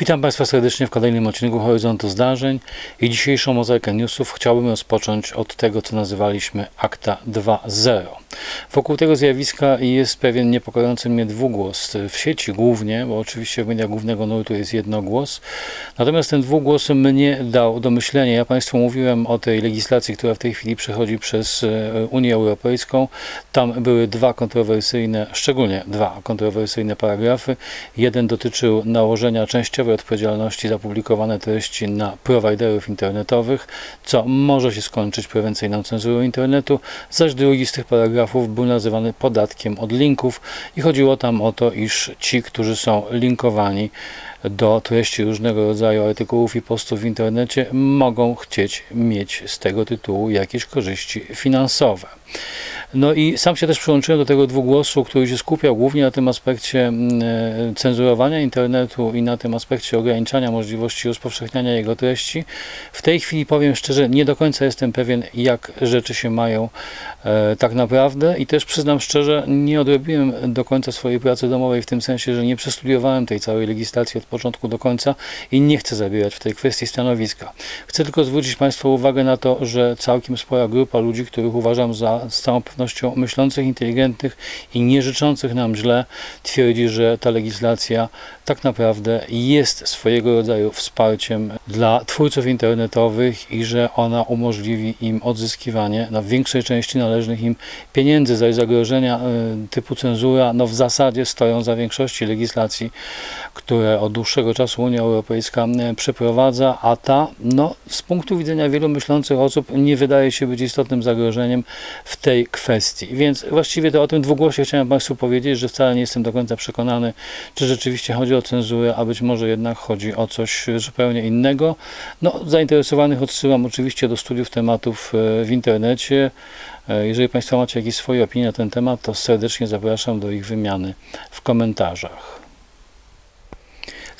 Witam Państwa serdecznie w kolejnym odcinku Horyzontu Zdarzeń i dzisiejszą mozaikę newsów chciałbym rozpocząć od tego, co nazywaliśmy Akta 2.0. Wokół tego zjawiska jest pewien niepokojący mnie dwugłos w sieci głównie, bo oczywiście w mediach głównego nurtu jest jednogłos, natomiast ten dwugłos mnie dał do myślenia. Ja Państwu mówiłem o tej legislacji, która w tej chwili przechodzi przez e, Unię Europejską. Tam były dwa kontrowersyjne, szczególnie dwa kontrowersyjne paragrafy. Jeden dotyczył nałożenia odpowiedzialności za publikowane treści na prowajderów internetowych, co może się skończyć prewencyjną cenzurą internetu, zaś drugi z tych paragrafów był nazywany podatkiem od linków i chodziło tam o to, iż ci, którzy są linkowani do treści różnego rodzaju artykułów i postów w internecie, mogą chcieć mieć z tego tytułu jakieś korzyści finansowe. No i sam się też przyłączyłem do tego dwugłosu, który się skupiał głównie na tym aspekcie mm, e, cenzurowania internetu i na tym aspekcie ograniczania możliwości rozpowszechniania jego treści. W tej chwili powiem szczerze, nie do końca jestem pewien, jak rzeczy się mają e, tak naprawdę i też przyznam szczerze, nie odrobiłem do końca swojej pracy domowej w tym sensie, że nie przestudiowałem tej całej legislacji od początku do końca i nie chcę zabierać w tej kwestii stanowiska. Chcę tylko zwrócić Państwa uwagę na to, że całkiem spora grupa ludzi, których uważam za z całą pewnością myślących, inteligentnych i nie życzących nam źle, twierdzi, że ta legislacja tak naprawdę jest swojego rodzaju wsparciem dla twórców internetowych i że ona umożliwi im odzyskiwanie na większej części należnych im pieniędzy. Zaś zagrożenia e, typu cenzura no w zasadzie stoją za większości legislacji, które od dłuższego czasu Unia Europejska e, przeprowadza, a ta no, z punktu widzenia wielu myślących osób nie wydaje się być istotnym zagrożeniem w tej kwestii. Więc właściwie to o tym dwugłosie chciałem Państwu powiedzieć, że wcale nie jestem do końca przekonany, czy rzeczywiście chodzi o cenzurę, a być może jednak chodzi o coś zupełnie innego. No, zainteresowanych odsyłam oczywiście do studiów tematów e, w internecie. E, jeżeli Państwo macie jakieś swoje opinie na ten temat, to serdecznie zapraszam do ich wymiany w komentarzach.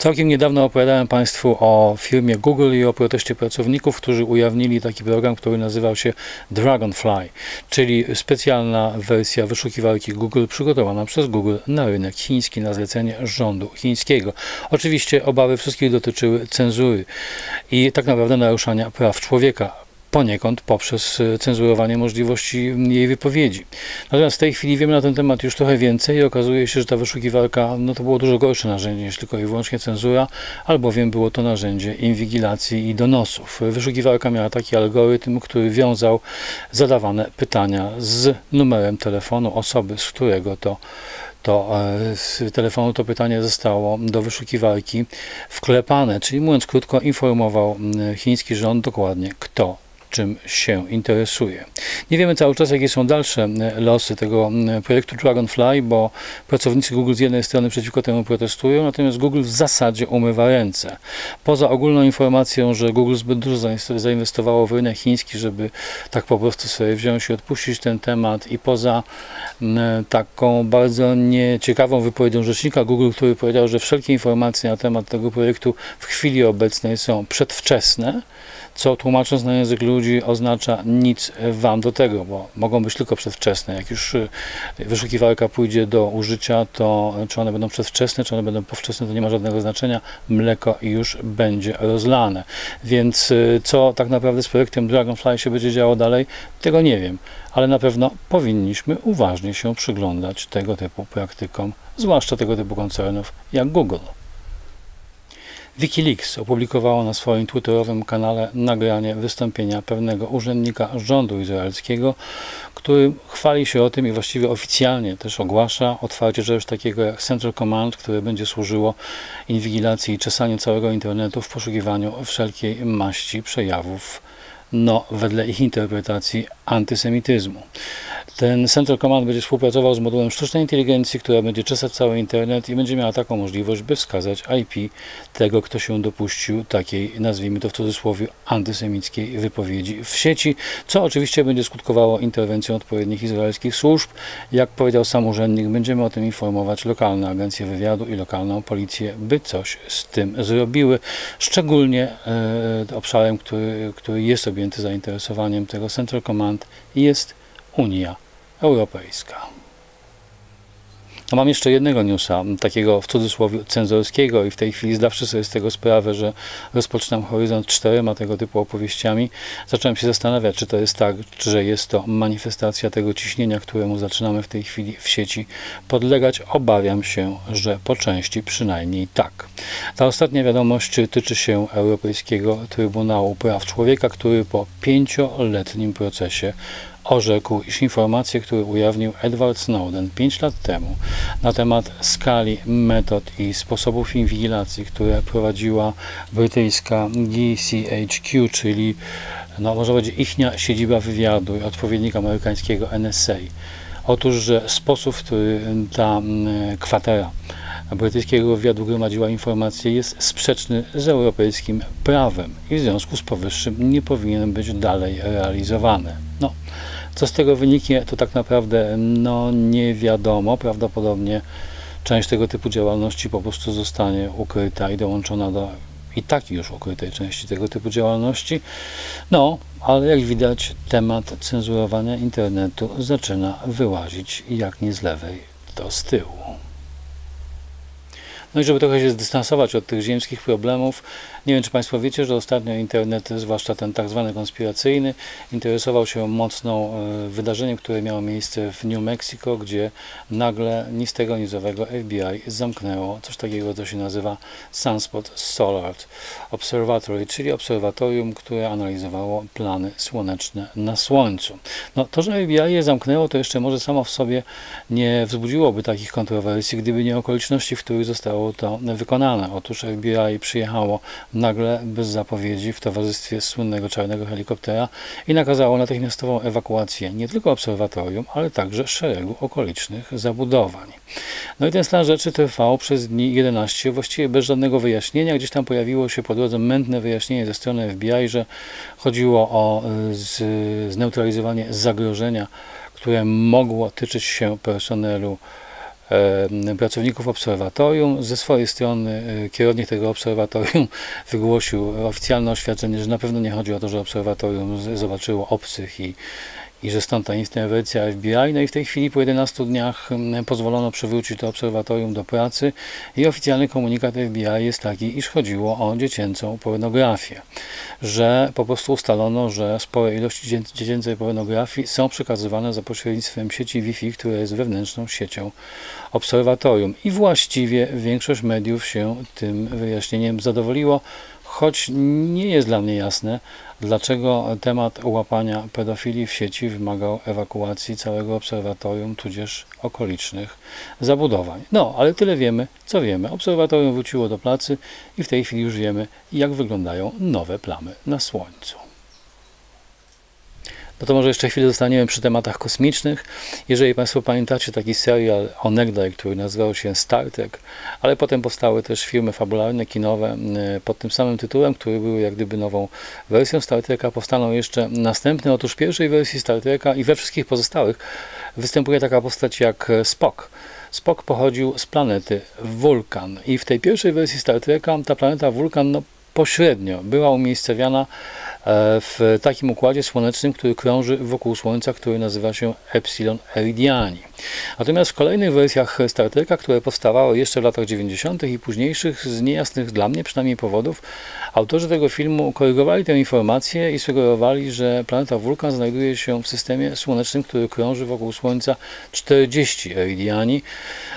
Całkiem niedawno opowiadałem Państwu o firmie Google i o proteście pracowników, którzy ujawnili taki program, który nazywał się Dragonfly, czyli specjalna wersja wyszukiwarki Google przygotowana przez Google na rynek chiński na zlecenie rządu chińskiego. Oczywiście obawy wszystkich dotyczyły cenzury i tak naprawdę naruszania praw człowieka poniekąd poprzez e, cenzurowanie możliwości jej wypowiedzi. Natomiast w tej chwili wiemy na ten temat już trochę więcej i okazuje się, że ta wyszukiwarka no to było dużo gorsze narzędzie niż tylko i wyłącznie cenzura, albowiem było to narzędzie inwigilacji i donosów. Wyszukiwarka miała taki algorytm, który wiązał zadawane pytania z numerem telefonu osoby, z którego to to e, z telefonu to pytanie zostało do wyszukiwarki wklepane, czyli mówiąc krótko, informował chiński rząd dokładnie, kto czym się interesuje. Nie wiemy cały czas, jakie są dalsze e, losy tego projektu Dragonfly, bo pracownicy Google z jednej strony przeciwko temu protestują, natomiast Google w zasadzie umywa ręce. Poza ogólną informacją, że Google zbyt dużo zainwestowało w rynek chiński, żeby tak po prostu sobie wziąć i odpuścić ten temat i poza taką bardzo nieciekawą wypowiedzią rzecznika Google, który powiedział, że wszelkie informacje na temat tego projektu w chwili obecnej są przedwczesne, co tłumacząc na język ludzi oznacza nic wam do tego, bo mogą być tylko przedwczesne. Jak już y, wyszukiwarka pójdzie do użycia, to czy one będą przedwczesne, czy one będą powczesne, to nie ma żadnego znaczenia. Mleko już będzie rozlane. Więc y, co tak naprawdę z projektem Dragonfly się będzie działo dalej, tego nie wiem, ale na pewno powinniśmy uważnie się przyglądać tego typu praktykom, zwłaszcza tego typu koncernów jak Google. Wikileaks opublikowało na swoim twitterowym kanale nagranie wystąpienia pewnego urzędnika rządu izraelskiego, który chwali się o tym i właściwie oficjalnie też ogłasza otwarcie czegoś takiego jak Central Command, które będzie służyło inwigilacji i czesaniu całego internetu w poszukiwaniu wszelkiej maści przejawów no, wedle ich interpretacji antysemityzmu. Ten Central Command będzie współpracował z modułem sztucznej inteligencji, która będzie czesać cały internet i będzie miała taką możliwość, by wskazać IP tego, kto się dopuścił takiej, nazwijmy to w cudzysłowie, antysemickiej wypowiedzi w sieci, co oczywiście będzie skutkowało interwencją odpowiednich izraelskich służb. Jak powiedział sam urzędnik, będziemy o tym informować lokalne agencje wywiadu i lokalną policję, by coś z tym zrobiły. Szczególnie e, obszarem, który, który jest objęty zainteresowaniem tego Central Command jest Unia Europejska. No mam jeszcze jednego newsa, takiego w cudzysłowie cenzorskiego i w tej chwili zdawszy sobie z tego sprawę, że rozpoczynam Horyzont 4 tego typu opowieściami, zacząłem się zastanawiać, czy to jest tak, że jest to manifestacja tego ciśnienia, któremu zaczynamy w tej chwili w sieci podlegać. Obawiam się, że po części przynajmniej tak. Ta ostatnia wiadomość tyczy się Europejskiego Trybunału Praw Człowieka, który po pięcioletnim procesie orzekł, iż informacje, które ujawnił Edward Snowden 5 lat temu na temat skali, metod i sposobów inwigilacji, które prowadziła brytyjska GCHQ, czyli no, można powiedzieć ichnia siedziba wywiadu i odpowiednik amerykańskiego NSA. Otóż, że sposób, w który ta kwatera brytyjskiego wywiadu gromadziła informacje jest sprzeczny z europejskim prawem i w związku z powyższym nie powinien być dalej realizowany. No, co z tego wyniknie, to tak naprawdę no, nie wiadomo. Prawdopodobnie część tego typu działalności po prostu zostanie ukryta i dołączona do i tak już ukrytej części tego typu działalności. No, ale jak widać, temat cenzurowania internetu zaczyna wyłazić jak nie z lewej, to z tyłu. No i żeby trochę się zdystansować od tych ziemskich problemów, nie wiem, czy Państwo wiecie, że ostatnio internet, zwłaszcza ten tak zwany konspiracyjny, interesował się mocno e, wydarzeniem, które miało miejsce w New Mexico, gdzie nagle ni z tego nizowego FBI zamknęło coś takiego, co się nazywa Sunspot Solar Observatory, czyli obserwatorium, które analizowało plany słoneczne na Słońcu. No, to, że FBI je zamknęło, to jeszcze może samo w sobie nie wzbudziłoby takich kontrowersji, gdyby nie okoliczności, w których zostało to wykonane. Otóż FBI przyjechało nagle bez zapowiedzi w towarzystwie słynnego czarnego helikoptera i nakazało natychmiastową ewakuację nie tylko obserwatorium, ale także szeregu okolicznych zabudowań. No i ten stan rzeczy trwał przez dni 11, właściwie bez żadnego wyjaśnienia. Gdzieś tam pojawiło się po drodze mętne wyjaśnienie ze strony FBI, że chodziło o zneutralizowanie zagrożenia, które mogło tyczyć się personelu pracowników obserwatorium. Ze swojej strony e, kierownik tego obserwatorium wygłosił oficjalne oświadczenie, że na pewno nie chodzi o to, że obserwatorium zobaczyło obcych i i że stąd ta interwencja FBI. No i w tej chwili po 11 dniach mm, pozwolono przywrócić to obserwatorium do pracy i oficjalny komunikat FBI jest taki, iż chodziło o dziecięcą pornografię, że po prostu ustalono, że spore ilości dziecięcej pornografii są przekazywane za pośrednictwem sieci Wi-Fi, która jest wewnętrzną siecią obserwatorium i właściwie większość mediów się tym wyjaśnieniem zadowoliło, choć nie jest dla mnie jasne, dlaczego temat łapania pedofilii w sieci wymagał ewakuacji całego obserwatorium, tudzież okolicznych zabudowań. No, ale tyle wiemy, co wiemy. Obserwatorium wróciło do pracy i w tej chwili już wiemy, jak wyglądają nowe plamy na Słońcu. No to może jeszcze chwilę zostaniemy przy tematach kosmicznych. Jeżeli Państwo pamiętacie taki serial onegdaj, który nazywał się Star Trek, ale potem powstały też filmy fabularne, kinowe pod tym samym tytułem, które były jak gdyby nową wersją Star Treka. Powstaną jeszcze następne. Otóż w pierwszej wersji Star Treka i we wszystkich pozostałych występuje taka postać jak Spock. Spock pochodził z planety Vulkan i w tej pierwszej wersji Star Treka ta planeta Vulkan no, pośrednio była umiejscowiona E, w takim układzie słonecznym, który krąży wokół Słońca, który nazywa się Epsilon Eridiani. Natomiast w kolejnych wersjach Star Treka, które powstawały jeszcze w latach 90. i późniejszych, z niejasnych dla mnie przynajmniej powodów, autorzy tego filmu korygowali tę informację i sugerowali, że planeta Wulkan znajduje się w systemie słonecznym, który krąży wokół Słońca 40 Eridiani.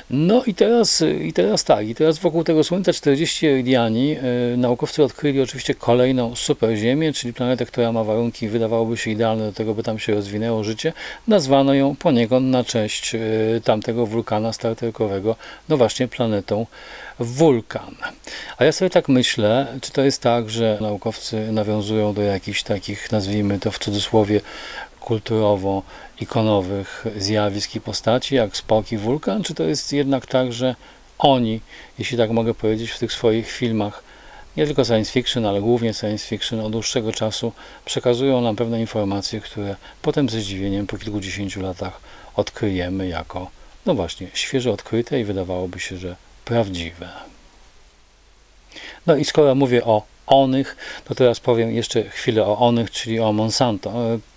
No i teraz, i teraz tak, i teraz wokół tego Słońca 40 Eridiani yy, naukowcy odkryli oczywiście kolejną superziemię, czyli planetę, która ma warunki, wydawałoby się idealne do tego, by tam się rozwinęło życie. Nazwano ją poniekąd na cześć e, tamtego wulkana starterkowego, no właśnie planetą wulkan. A ja sobie tak myślę, czy to jest tak, że naukowcy nawiązują do jakichś takich, nazwijmy to w cudzysłowie, kulturowo-ikonowych zjawisk i postaci, jak Spock i wulkan, czy to jest jednak tak, że oni, jeśli tak mogę powiedzieć, w tych swoich filmach nie tylko science fiction, ale głównie science fiction od dłuższego czasu przekazują nam pewne informacje, które potem ze zdziwieniem po kilkudziesięciu latach odkryjemy jako, no właśnie, świeżo odkryte i wydawałoby się, że prawdziwe. No i skoro mówię o onych, to teraz powiem jeszcze chwilę o onych, czyli o Monsanto.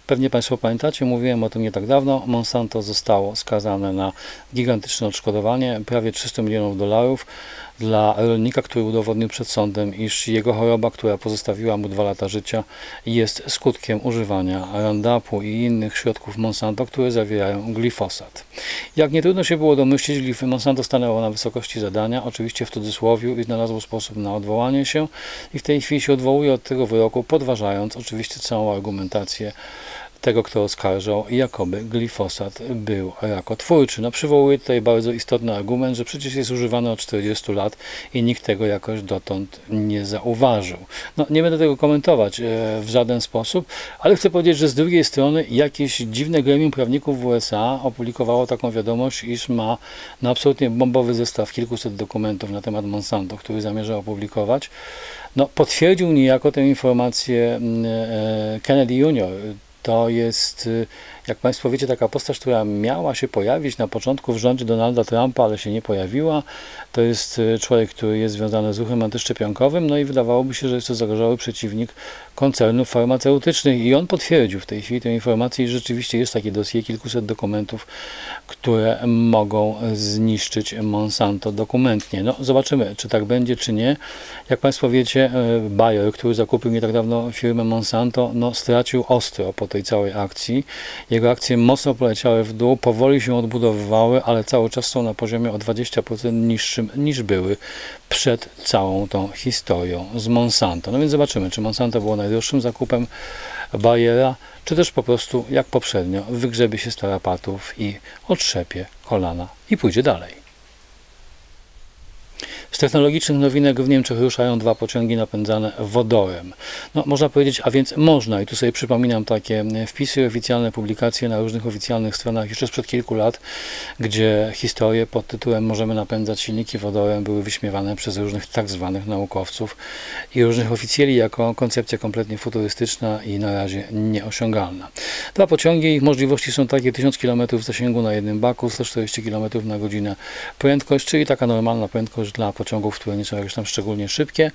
Pewnie Państwo pamiętacie, mówiłem o tym nie tak dawno. Monsanto zostało skazane na gigantyczne odszkodowanie, prawie 300 milionów dolarów dla rolnika, który udowodnił przed sądem, iż jego choroba, która pozostawiła mu dwa lata życia, jest skutkiem używania Roundupu i innych środków Monsanto, które zawierają glifosat. Jak nie trudno się było domyślić, Monsanto stanęło na wysokości zadania, oczywiście w cudzysłowie i znalazło sposób na odwołanie się i w tej chwili się odwołuje od tego wyroku, podważając oczywiście całą argumentację tego, kto oskarżał, jakoby glifosat był rakotwórczy. No, przywołuję tutaj bardzo istotny argument, że przecież jest używany od 40 lat i nikt tego jakoś dotąd nie zauważył. No, nie będę tego komentować e, w żaden sposób, ale chcę powiedzieć, że z drugiej strony jakieś dziwne gremium prawników w USA opublikowało taką wiadomość, iż ma no, absolutnie bombowy zestaw kilkuset dokumentów na temat Monsanto, który zamierza opublikować. No, potwierdził niejako tę informację mm, e, Kennedy Jr., to jest, y, jak Państwo wiecie, taka postać, która miała się pojawić na początku w rządzie Donalda Trumpa, ale się nie pojawiła. To jest y, człowiek, który jest związany z ruchem antyszczepionkowym, no i wydawałoby się, że jest to zagrożały przeciwnik koncernów farmaceutycznych i on potwierdził w tej chwili tę informację i rzeczywiście jest takie dosie kilkuset dokumentów, które mogą zniszczyć Monsanto dokumentnie. No zobaczymy, czy tak będzie, czy nie. Jak Państwo wiecie, y, Bayer, który zakupił nie tak dawno firmę Monsanto, no stracił ostro po tej całej akcji. Jego akcje mocno poleciały w dół, powoli się odbudowywały, ale cały czas są na poziomie o 20% niższym niż były przed całą tą historią z Monsanto. No więc zobaczymy, czy Monsanto było najdroższym zakupem Bayera, czy też po prostu, jak poprzednio, wygrzebie się z tarapatów i otrzepie kolana i pójdzie dalej. Z technologicznych nowinek w Niemczech ruszają dwa pociągi napędzane wodorem. No, można powiedzieć, a więc można, i tu sobie przypominam takie wpisy, oficjalne publikacje na różnych oficjalnych stronach jeszcze sprzed kilku lat, gdzie historie pod tytułem Możemy napędzać silniki wodorem były wyśmiewane przez różnych tak zwanych naukowców i różnych oficjeli jako koncepcja kompletnie futurystyczna i na razie nieosiągalna. Dwa pociągi, ich możliwości są takie 1000 km zasięgu na jednym baku, 140 km na godzinę prędkość, czyli taka normalna prędkość dla pociągów, które nie są jakieś tam szczególnie szybkie,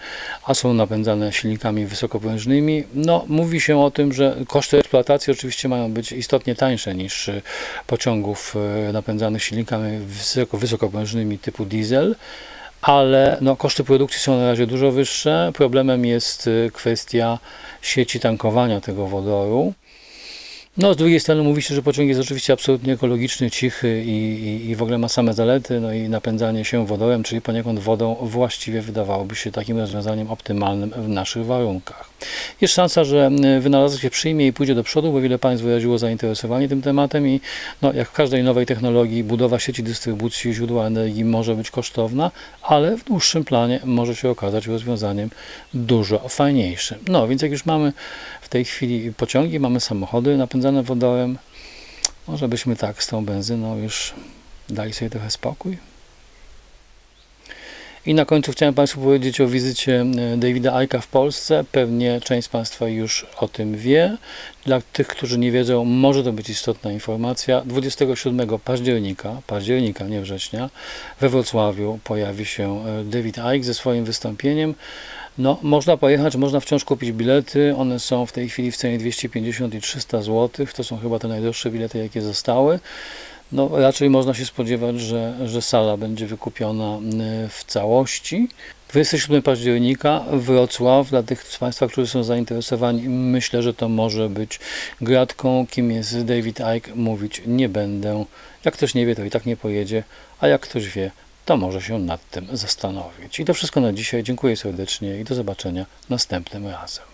a są napędzane silnikami wysokoprężnymi. No, mówi się o tym, że koszty eksploatacji oczywiście mają być istotnie tańsze niż e, pociągów e, napędzanych silnikami wysoko, typu diesel ale no, koszty produkcji są na razie dużo wyższe. Problemem jest e, kwestia sieci tankowania tego wodoru. No, z drugiej strony mówi się, że pociąg jest oczywiście absolutnie ekologiczny, cichy i, i, i, w ogóle ma same zalety, no i napędzanie się wodorem, czyli poniekąd wodą, właściwie wydawałoby się takim rozwiązaniem optymalnym w naszych warunkach. Jest szansa, że wynalazek się przyjmie i pójdzie do przodu, bo wiele państw wyraziło zainteresowanie tym tematem i no, jak w każdej nowej technologii, budowa sieci dystrybucji źródła energii może być kosztowna, ale w dłuższym planie może się okazać rozwiązaniem dużo fajniejszym. No, więc jak już mamy w tej chwili pociągi, mamy samochody napędzane wodorem, może byśmy tak z tą benzyną już dali sobie trochę spokój. I na końcu chciałem Państwu powiedzieć o wizycie e, Davida Icka w Polsce. Pewnie część z Państwa już o tym wie. Dla tych, którzy nie wiedzą, może to być istotna informacja. 27 października, października, nie września, we Wrocławiu pojawi się e, David Icke ze swoim wystąpieniem. No, można pojechać, można wciąż kupić bilety. One są w tej chwili w cenie 250 i 300 zł. To są chyba te najdroższe bilety, jakie zostały. No, raczej można się spodziewać, że, że sala będzie wykupiona w całości. 27 października Wrocław, dla tych z Państwa, którzy są zainteresowani, myślę, że to może być gratką. Kim jest David Icke, mówić nie będę. Jak ktoś nie wie, to i tak nie pojedzie, a jak ktoś wie, to może się nad tym zastanowić. I to wszystko na dzisiaj. Dziękuję serdecznie i do zobaczenia następnym razem.